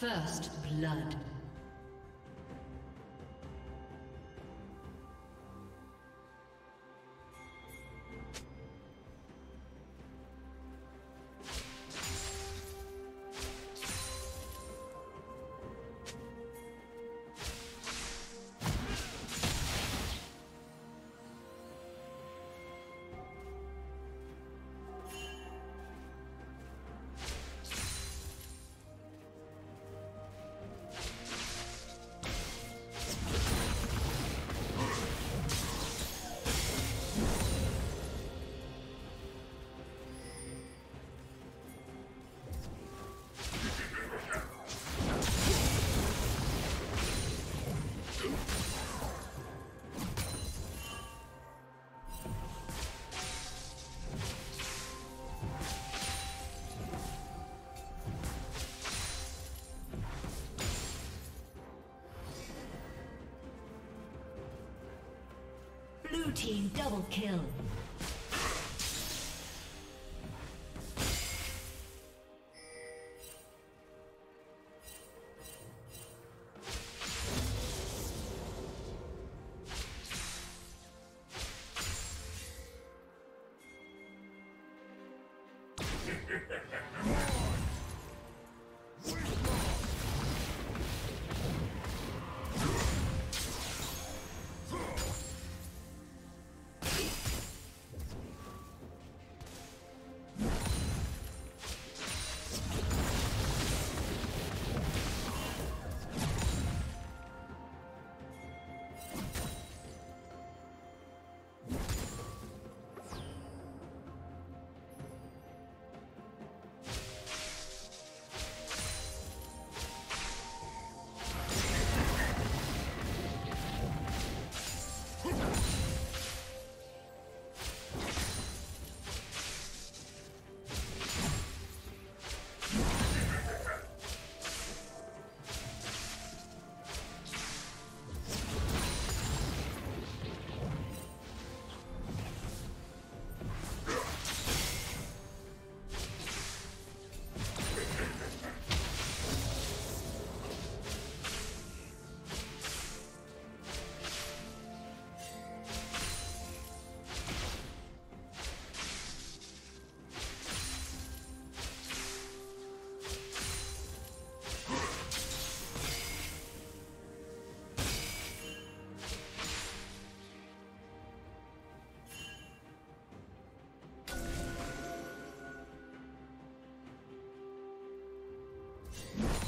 First blood. Blue team double kill. Ha ha ha! you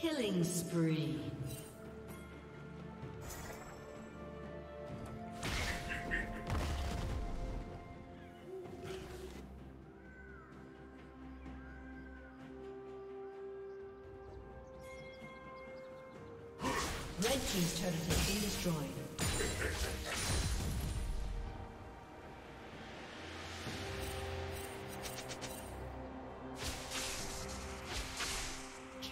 Killing spree.